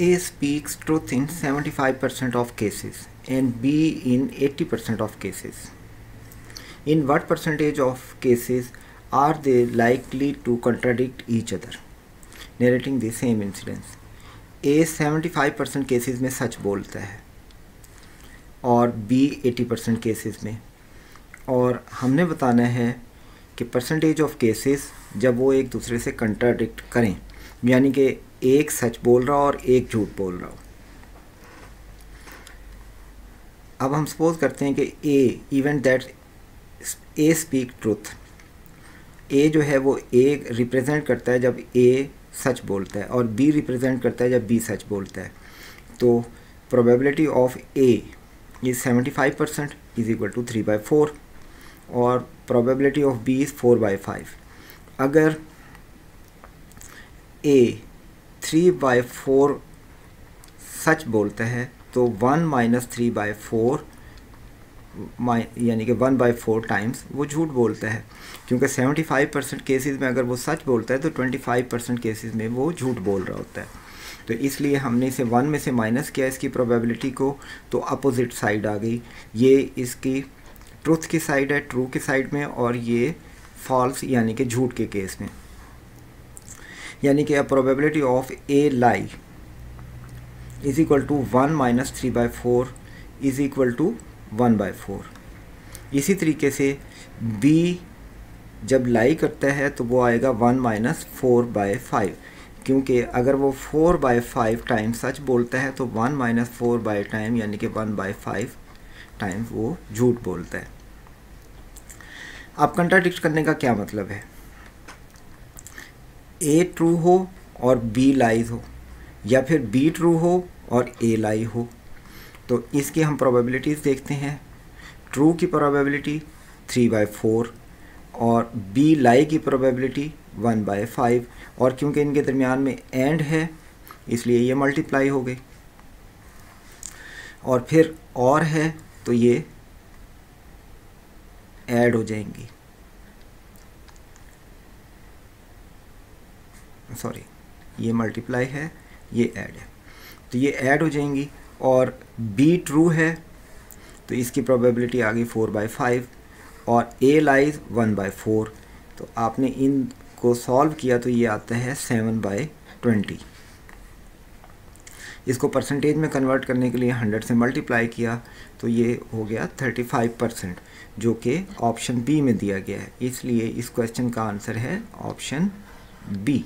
A speaks truth in 75% of cases and B in 80% of cases. In what percentage of cases are they likely to contradict each other? Narrating the same incidents. A 75% cases में सच बोलता है और B 80% cases में और हमने बताना है कि परसेंटेज ऑफ़ केसेस जब वो एक दूसरे से कंट्राडिक्ट करें यानी कि एक सच बोल रहा और एक झूठ बोल रहा हो। अब हम सपोज़ करते हैं कि A event that A speak truth A जो है वो ए रिप्रेजेंट करता है जब ए सच बोलता है और बी रिप्रेजेंट करता है जब बी सच बोलता है। तो probability of A is seventy five percent is equal to three by four और probability of B is four by five अगर ए थ्री बाई फोर सच बोलता है तो one minus three by four यानी कि वन बाई फोर टाइम्स वो झूठ बोलता है। क्योंकि सेवेंटी फाइव परसेंट केसेज में अगर वो सच बोलता है तो ट्वेंटी फाइव परसेंट केसेज में वो झूठ बोल रहा होता है। तो इसलिए हमने इसे वन में से माइनस किया इसकी प्रोबेबिलिटी को तो अपोजिट साइड आ गई। ये इसकी ट्रुथ की साइड है ट्रू की साइड में, और ये फॉल्स यानी कि झूठ के केस में। यानी कि probability of A lie is equal to one minus three by four is equal to one by four इसी तरीके से बी जब लाई करता है तो वो आएगा one minus four by five क्योंकि अगर वो फोर बाय फाइव टाइम सच बोलता है तो one minus four by time यानी कि वन बाय फाइव टाइम वो झूठ बोलता है। अब कंट्राडिक्ट करने का क्या मतलब है? ए ट्रू हो और बी लाइज हो, या फिर बी ट्रू हो और ए लाई हो। तो इसकी हम प्रोबेबिलिटीज़ देखते हैं। ट्रू की प्रोबेबिलिटी थ्री बाई फोर और बी लाई की प्रोबेबिलिटी वन बाय फाइव और क्योंकि इनके दरमियान में एंड है, इसलिए ये मल्टीप्लाई हो गई। और फिर और है तो ये ऐड हो जाएँगी। सॉरी ये मल्टीप्लाई है, ये ऐड है। तो ये ऐड हो जाएँगी और बी ट्रू है तो इसकी प्रोबेबिलिटी आ गई फोर बाई फाइव और A lies one by four तो आपने इन को सॉल्व किया तो ये आता है सेवन बाई ट्वेंटी इसको परसेंटेज में कन्वर्ट करने के लिए हंड्रेड से मल्टीप्लाई किया तो ये हो गया थर्टी फाइव परसेंट जो कि ऑप्शन बी में दिया गया है। इसलिए इस क्वेश्चन का आंसर है ऑप्शन बी